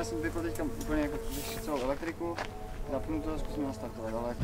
já jsem vypl teďka úplně jako celou elektriku, zapnu to, zkusím nastartovat, ale